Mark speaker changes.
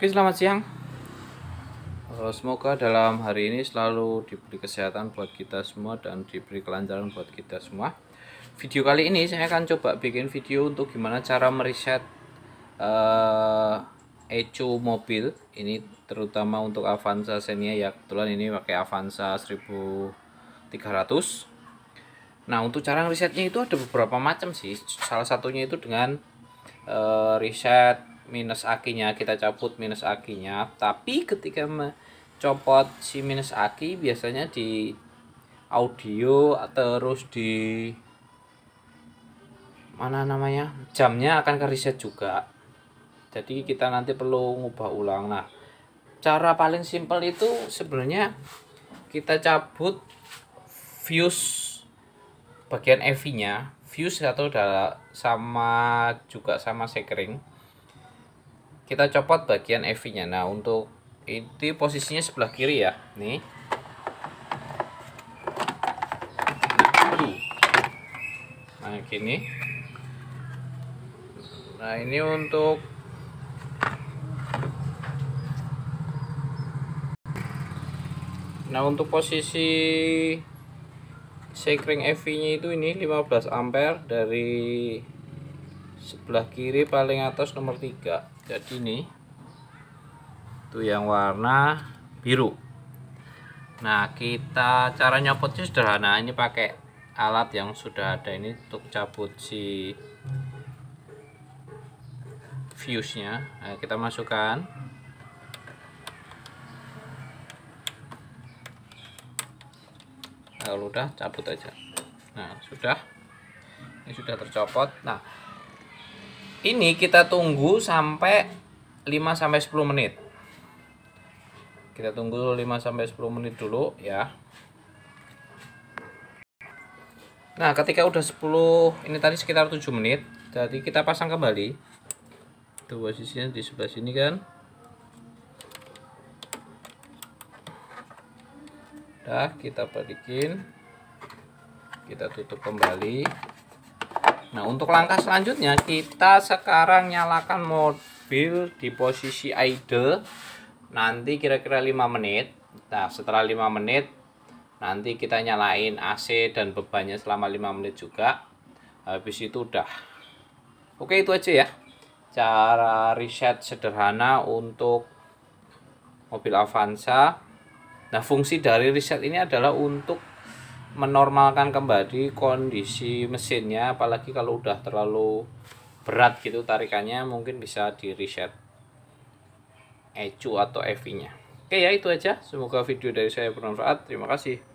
Speaker 1: Oke, selamat siang. Eh, Semoga dalam hari ini selalu diberi kesehatan buat kita semua dan diberi kelancaran buat kita semua. Video kali ini saya akan coba bikin video untuk gimana cara meriset uh, ECU mobil. Ini terutama untuk Avanza Xenia ya. Kebetulan ini pakai Avanza 1300. Nah, untuk cara risetnya itu ada beberapa macam sih. Salah satunya itu dengan uh, riset minus akinya kita cabut minus akinya. Tapi ketika mencopot si minus aki biasanya di audio terus di mana namanya jamnya akan ke reset juga. Jadi kita nanti perlu ngubah ulang. Nah cara paling simpel itu sebenarnya kita cabut fuse bagian EV nya fuse atau sama juga sama sekring kita copot bagian EV nya nah untuk itu posisinya sebelah kiri ya. Nih. Nah gini. Nah ini untuk nah untuk posisi sekring EV nya itu ini 15 ampere dari sebelah kiri paling atas nomor 3 jadi ini tuh yang warna biru. Nah kita cara nyopotnya sederhana. Ini pakai alat yang sudah ada ini untuk cabut si fuse nya nah, kita masukkan. Kalau udah cabut aja. Nah sudah. Ini sudah tercopot. Nah ini kita tunggu sampai 5 sampai 10 menit. Kita tunggu 5 sampai 10 menit dulu ya. Nah, ketika udah 10 ini tadi sekitar 7 menit, jadi kita pasang kembali. Tuh posisinya di sebelah sini kan. Dah, kita balikin. Kita tutup kembali. Nah, untuk langkah selanjutnya kita sekarang nyalakan mobil di posisi idle nanti kira-kira 5 menit. Nah, setelah 5 menit nanti kita nyalain AC dan bebannya selama 5 menit juga. Habis itu udah. Oke, itu aja ya. Cara reset sederhana untuk mobil Avanza. Nah, fungsi dari reset ini adalah untuk menormalkan kembali kondisi mesinnya apalagi kalau udah terlalu berat gitu tarikannya mungkin bisa di reset ECU atau EV nya oke ya itu aja. Semoga video dari saya bermanfaat. Terima kasih